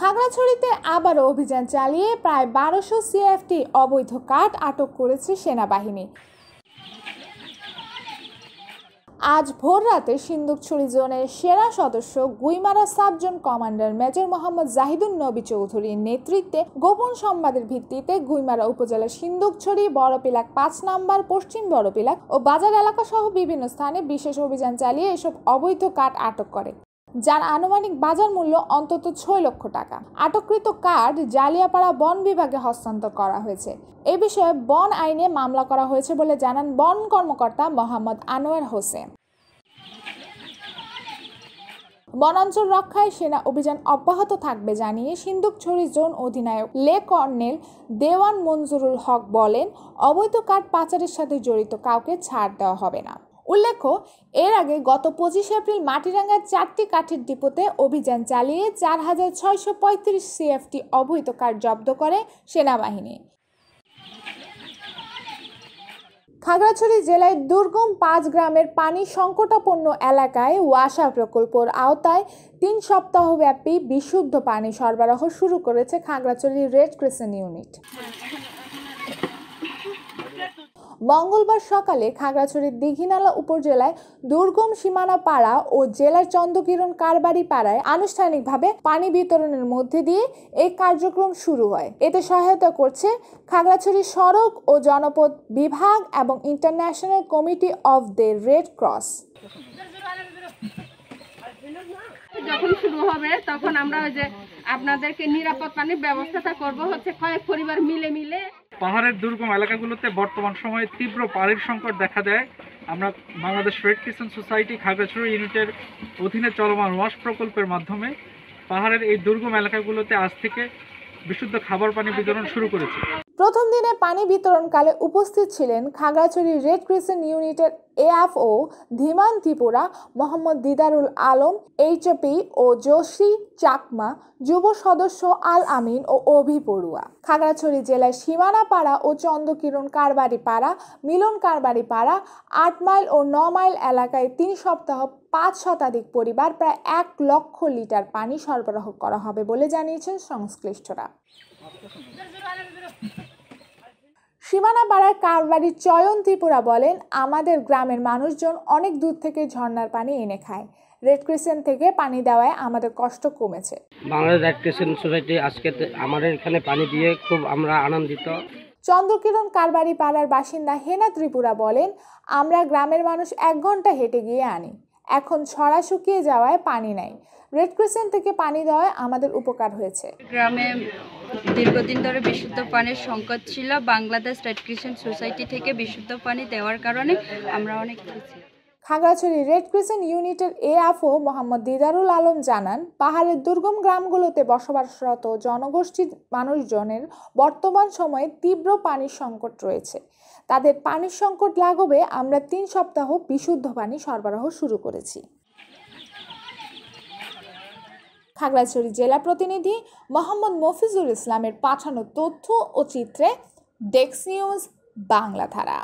খাগড়াছড়িতে আবারও অভিযান চালিয়ে প্রায় বারোশো সিএফটি অবৈধ কাঠ আটক করেছে সেনাবাহিনী। আজ ভোর রাতে সিন্দুকছড়ি জোনের সেরা সদস্য Guimara subzone commander major Mohammad Jahidun Nabi চৌধুরীর নেতৃত্বে গোপন সংবাদের ভিত্তিতে গুইমারা উপজেলার সিন্দুকছড়ি বড়পিলাক পাঁচ নাম্বার, পশ্চিম বড়পিলাক ও বাজার এলাকা সহ বিভিন্ন স্থানে বিশেষ অভিযান চালিয়ে এসব অবৈধ কাঠ আটক করে। যার আনুমানিক বাজার মূল্য অন্তত ছয় লক্ষ টাকা। আটককৃত কার্ড জালিয়াপাড়া বন বিভাগে হস্তান্তর করা হয়েছে। এ বিষয়ে বন আইনে মামলা করা হয়েছে বলে জানান বন কর্মকর্তা মোহাম্মদ আনোয়ার হোসেন। বনাঞ্চল রক্ষায় সেনা অভিযান অব্যাহত থাকবে জানিয়ে সিন্দুকছড়ি জোন অধিনায়ক লে কর্নেল দেওয়ান মঞ্জুরুল হক বলেন, অবৈধ কাঠ পাচারের সাথে জড়িত কাউকে ছাড় দেওয়া হবে না। উল্লেখ্য, এর আগে গত পঁচিশে এপ্রিল মাটিরাঙ্গার চারটি কাঠের ডিপোতে অভিযান চালিয়ে চার হাজার ছয়শো পঁয়ত্রিশ সিএফটি অবৈধ কার জব্দ করে সেনাবাহিনী। খাগড়াছড়ি জেলায় দুর্গম পাঁচ গ্রামের পানি সংকটাপন্ন এলাকায় ওয়াসা প্রকল্পর আওতায় তিন সপ্তাহব্যাপী বিশুদ্ধ পানি সরবরাহ শুরু করেছে খাগড়াছড়ি রেড ক্রিসেন্ট ইউনিট। মঙ্গলবার সকালে খাগড়াছড়ির দীঘিনালা উপজেলায় দুর্গম সীমানা পাড়া ও জেলার চন্দ্রকিরণ কারবারি পাড়ায় আনুষ্ঠানিকভাবে পানি বিতরণের মধ্যে দিয়ে এই কার্যক্রম শুরু হয়। এতে সহায়তা করছে খাগড়াছড়ি সড়ক ও জনপদ বিভাগ এবং international committee of the Red Cross. যখন শুরু হবে, তখন আমরা ওই যে আপনাদেরকে নিরাপদ পানির ব্যবস্থাটা করব, হচ্ছে কয়েক পরিবার মিলে মিলে। পাহাড়ের দুর্গম এলাকাগুলোতে বর্তমান সময়ে তীব্র পানির সংকট দেখা দেয়। আমরা Bangladesh Red Crescent Society Khagrachhari ইউনিটের অধীনে চলমান ওয়াশ প্রকল্পের মাধ্যমে পাহাড়ের এই দুর্গম এলাকাগুলোতে আজ থেকে বিশুদ্ধ খাবার পানি বিতরণ শুরু করেছে। প্রথম দিনে পানি বিতরণকালে উপস্থিত ছিলেন খাগড়াছড়ি রেড ক্রিসেন্ট ইউনিটের এএফও ধীমান ত্রিপুরা, মোহাম্মদ দিদারুল আলম এইচপি ও জোশী চাকমা, যুব সদস্য আল আমিন ও অভি পড়ুয়া। খাগড়াছড়ি জেলার সীমানাপাড়া ও চন্দ্রকিরণ কারবারি পাড়া মিলন কারবারি পাড়া আট মাইল ও ন মাইল এলাকায় তিন সপ্তাহ পাঁচ শতাধিক পরিবার প্রায় এক লক্ষ লিটার পানি সরবরাহ করা হবে বলে জানিয়েছেন সংশ্লিষ্টরা। সীমানা পাড়ার কারবারির চয়ন ত্রিপুরা বলেন আমাদের গ্রামের মানুষজন অনেক দূর থেকে ঝর্ণার পানি এনে খায়। রেড ক্রিসেন্ট থেকে পানি দেওয়ায় আমাদের কষ্ট কমেছে। বাংলাদেশ রেড ক্রিসেন্ট সোসাইটি আজকে আমাদের এখানে পানি দিয়ে খুব আমরা আনন্দিত। চন্দ্রকিরণ কারবারি পাড়ার বাসিন্দা হেনা ত্রিপুরা বলেন আমরা গ্রামের মানুষ এক ঘণ্টা হেঁটে গিয়ে আনি। এখন ছড়া শুকিয়ে যাওয়ায় পানি নাই। রেড ক্রিসেন্ট থেকে পানি দেওয়ায় আমাদের উপকার হয়েছে। গ্রামে দীর্ঘদিন ধরে বিশুদ্ধ পানির সংকট ছিল। বাংলাদেশ রেড ক্রিসেন্ট সোসাইটি থেকে বিশুদ্ধ পানি দেওয়ার কারণে আমরা অনেক খুশি। খাগড়াছড়ি রেড ক্রিসেন্ট ইউনিটের এআফও মোহাম্মদ দিদারুল আলম জানান, পাহাড়ের দুর্গম গ্রামগুলোতে বসবাসরত জনগোষ্ঠীর মানুষজনের বর্তমান সময়ে তীব্র পানির সংকট রয়েছে। তাদের পানির সংকট লাঘবে আমরা তিন সপ্তাহ বিশুদ্ধ পানি সরবরাহ শুরু করেছি। খাগড়াছড়ি জেলা প্রতিনিধি মোহাম্মদ মফিজুল ইসলামের পাঠানো তথ্য ও চিত্রে ডেক্স নিউজ, বাংলা ধারা।